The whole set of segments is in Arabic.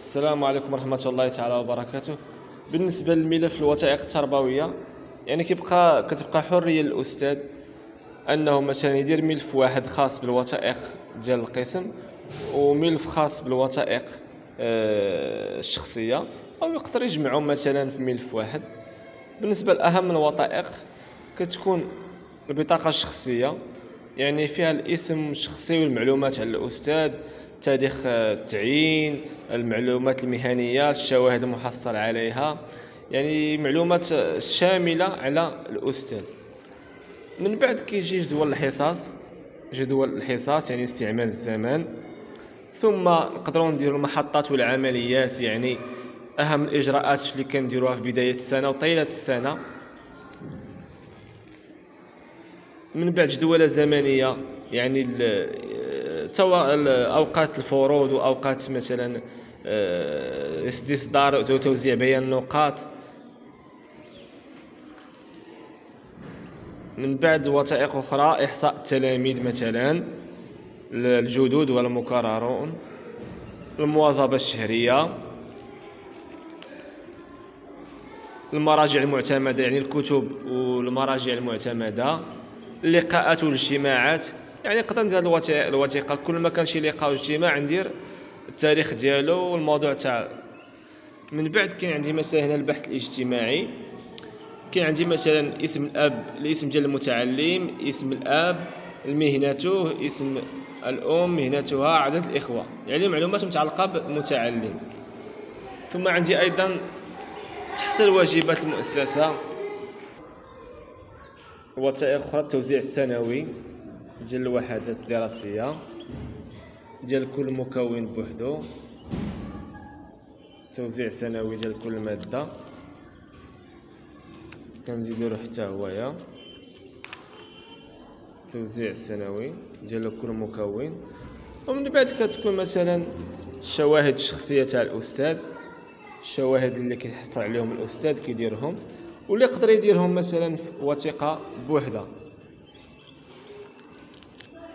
السلام عليكم ورحمة الله تعالى وبركاته. بالنسبة للملف الوثائق التربوية يعني كيبقى كتبقى حرية للأستاذ أنه مثلا يدير ملف واحد خاص بالوثائق ديال القسم وملف خاص بالوثائق آه، الشخصية أو يقدر يجمعهم مثلا في ملف واحد. بالنسبة لأهم الوثائق كتكون البطاقة الشخصية يعني فيها الاسم الشخصي والمعلومات على الأستاذ تاريخ التعيين المعلومات المهنية الشواهد المحصل عليها. يعني معلومات شاملة على الأستاذ. من بعد كيجي جدول الحصص جدول الحصص يعني استعمال الزمان ثم نقدروا نديروا المحطات والعمليات يعني أهم الإجراءات اللي كنديروها في بداية السنة وطيلة السنة. من بعد جدوله زمنية يعني أوقات الفروض وأوقات مثلا آه، استصدار وتوزيع بيان النقاط. من بعد وثائق أخرى إحصاء التلاميذ مثلا الجدد والمكررون المواظبة الشهرية المراجع المعتمدة يعني الكتب والمراجع المعتمدة. اللقاءات والاجتماعات يعني نقدر ندير الوثيقه كل ما كان شي لقاء واجتماع ندير التاريخ ديالو والموضوع تاع من بعد كاين عندي مثلا هنا البحث الاجتماعي. كاين عندي مثلا اسم الاب الاسم ديال المتعلم اسم الأب مهنته اسم الأم مهنتها عدد الإخوة. يعني معلومات متعلقة بالمتعلم ثم عندي أيضا تحصيل واجبات المؤسسة. وثائق أخرى التوزيع السنوي ديال الوحدات الدراسية ديال كل مكون بوحدو. توزيع سنوي ديال كل مادة. كنزيدو حتى هويا توزيع سنوي ديال كل مكون. ومن بعد كتكون مثلا الشواهد الشخصية تاع الأستاذ. الشواهد اللي كيحصل عليهم الأستاذ كيديرهم. واللي يقدر يديرهم مثلا في وثيقة بوحدها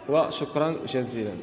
وشكرا جزيلا.